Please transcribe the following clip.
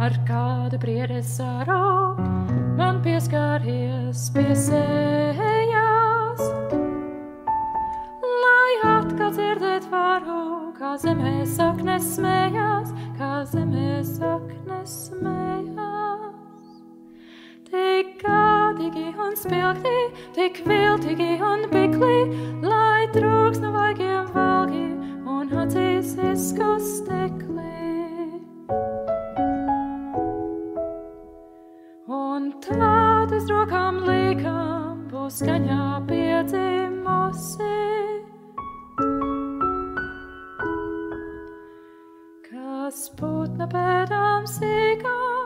ar kādu prieresaru man pieskāries pie sējās. Lai atkal dzirdēt varu, kā zemē saknes smējās, kā zemē saknes smējās. Tik gādīgi un spilgti, tik viltīgi un bikli, Uz rokām līkām būs skaņā piedzimusi. Kas putna pēdām sīkām,